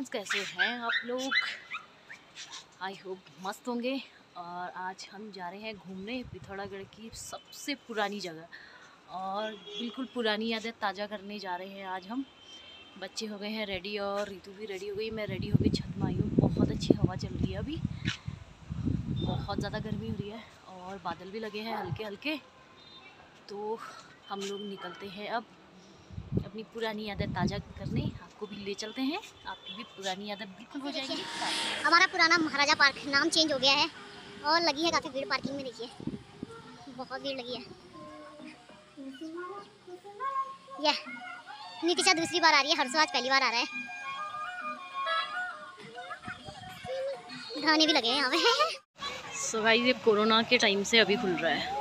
Friends कैसे हैं आप लोग? आई होप मस्त होंगे। और आज हम जा रहे हैं घूमने पिथौरागढ़ की सबसे पुरानी जगह। और बिल्कुल पुरानी यादें ताज़ा करने जा रहे हैं आज हम। बच्चे हो गए हैं रेडी और रितु भी रेडी हो गई। मैं रेडी हो गई छत में आई हूँ। बहुत अच्छी हवा चल रही है अभी। बहुत ज़्यादा गर्मी हो रही है और बादल भी लगे हैं हल्के हल्के तो हम लोग निकलते हैं अब अपनी पुरानी यादें ताज़ा करने। आपको भी ले चलते हैं। आपकी भी पुरानी यादें बिल्कुल हो जाएँगी। हमारा पुराना महाराजा पार्क नाम चेंज हो गया है और लगी है काफ़ी भीड़ पार्किंग में देखिए। बहुत भीड़ लगी है। यह नीतिशा दूसरी बार आ रही है हर्षो आज पहली बार आ रहा है। गाने भी लगे हैं यहाँ पे। सो गाइस ये कोरोना के टाइम से अभी खुल रहा है।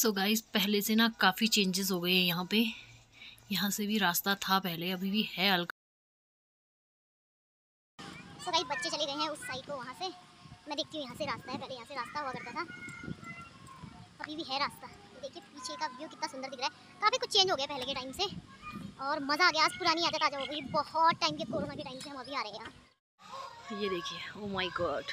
सो so गाइस पहले से ना काफ़ी चेंजेस हो गए हैं यहाँ पे। यहाँ से भी रास्ता था पहले अभी भी है हल्का। सो भाई बच्चे चले गए हैं उस साइड को वहाँ से। मैं देखती हूँ यहाँ से रास्ता है पहले यहाँ से रास्ता हुआ करता था। अभी भी है रास्ता। देखिए पीछे का व्यू कितना सुंदर दिख रहा है। काफ़ी कुछ चेंज हो गया पहले के टाइम से। और मज़ा आ गया आज पुरानी यादें ताज़ा हो गई। बहुत टाइम के कोरोना के टाइम से हम अभी आ रहे हैं ये देखिए ओ माई गॉड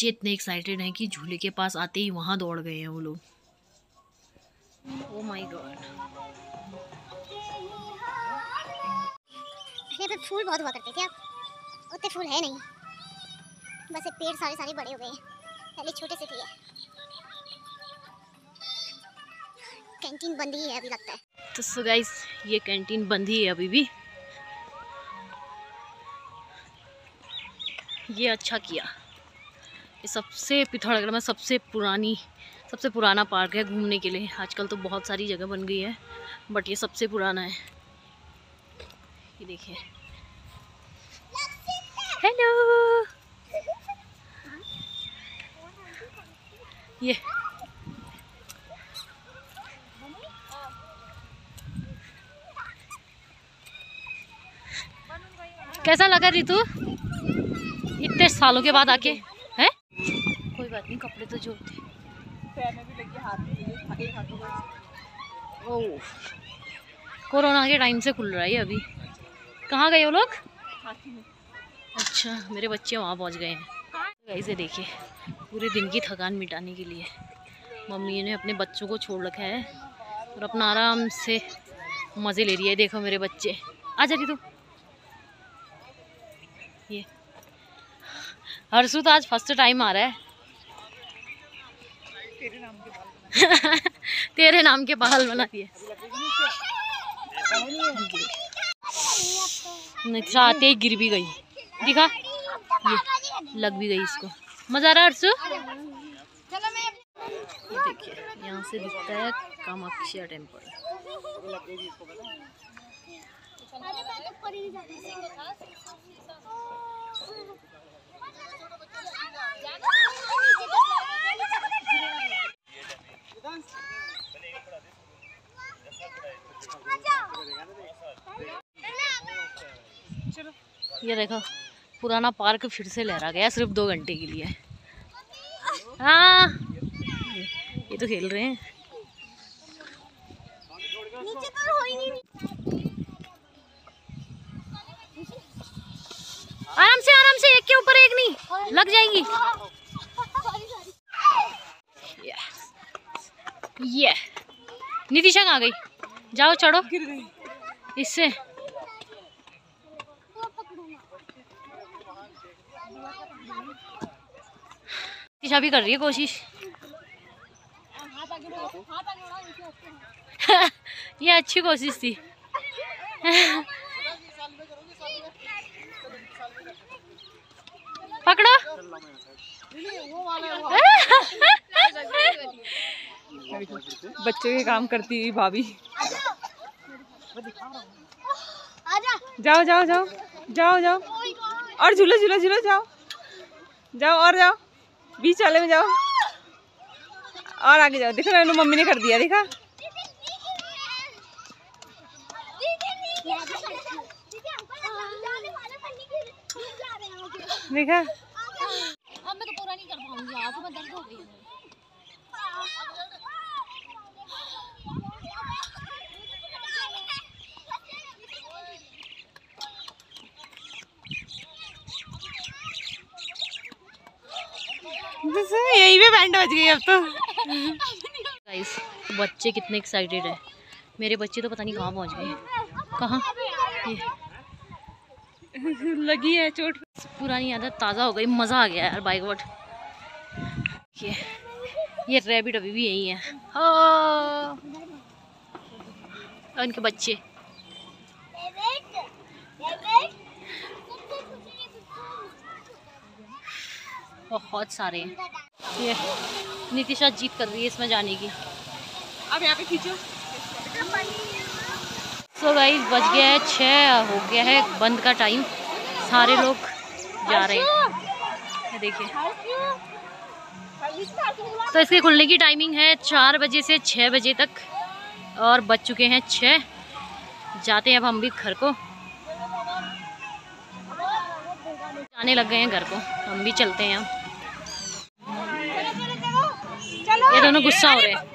बच्चे इतने एक्साइटेड हैं कि झूले के पास आते ही वहाँ दौड़ गए हैं वो लोग। ओ माय गॉड पे फूल बहुत हुआ करते थे अब। उतने फूल है नहीं। बस ये पेड़ सारे सारे बड़े हो गए हैं। पहले छोटे से थे कैंटीन बंद ही है अभी लगता है। तो सो गाइस ये कैंटीन बंद ही है अभी भी। ये अच्छा किया। ये सबसे पिथौरागढ़ में सबसे पुरानी, सबसे पुराना पार्क है घूमने के लिए। आजकल तो बहुत सारी जगह बन गई है, बट ये सबसे पुराना है। ये देखिए। हेलो ये। कैसा लगा रितु? इतने सालों के बाद आके। बात नहीं कपड़े तो जोड़ते ओह कोरोना के टाइम से खुल रहा है अभी। कहाँ गए वो लोग? अच्छा मेरे बच्चे वहाँ पहुँच गए हैं। ऐसे देखिए पूरे दिन की थकान मिटाने के लिए। मम्मी ने अपने बच्चों को छोड़ रखा है और अपना आराम से मज़े ले रही है। देखो मेरे बच्चे। आ जा रही तू। ये। हर्षु तो आज फ़र्स्ट टाइम आ रहा है। तेरे नाम के बाल बना दिए। आते ही गिर भी गई। दिखा। ये लग भी गई इसको। मज़ा आ रहा हर्षु? देखिए, यहाँ से दिखता है कामाख्या टेंपल। ये देखो पुराना पार्क फिर से लहरा गया सिर्फ़ दो घंटे के लिए। हाँ ये तो खेल रहे हैं। आराम से आराम से एक के ऊपर एक नहीं लग जाएँगी। ये। नितिशा कहाँ गई। जाओ चढ़ो। इससे। नितिशा भी कर रही है कोशिश। ये अच्छी कोशिश थी। पकड़ो। बच्चे के काम करती हुई भाभी। जाओ जाओ जाओ जाओ जाओ। और झूलो झूलो झूलो जाओ। जाओ और जाओ। बीच वाले में जाओ। और आगे जाओ। देखो ना मम्मी ने कर दिया, देखा? देखा? अब मैं तो पूरा नहीं कर पाऊँगी में दर्द हो गई है यही पे बैंड बज गई अब तो। गाइस बच्चे कितने एक्साइटेड है। मेरे बच्चे तो पता नहीं कहाँ पहुँच गए। कहाँ? लगी है चोट। पुरानी आदत ताज़ा हो गई, मज़ा आ गया यार, बाइक वट। ये ये रैबिट अभी भी यही है। हाँ। और इनके बच्चे। बहुत सारे। हैं ये नितिशा जीत कर रही है इसमें जाने की। अब यहाँ पे खींचो। सो गाइस बज गया है छः हो गया है बंद का टाइम सारे लोग जा रहे हैं। देखिए। तो इसके खुलने की टाइमिंग है चार बजे से छः बजे तक और बज चुके हैं छः जाते हैं अब हम भी घर को। जाने लग गए हैं घर को। हम भी चलते हैं अब दोनों गुस्सा हो रहे हैं।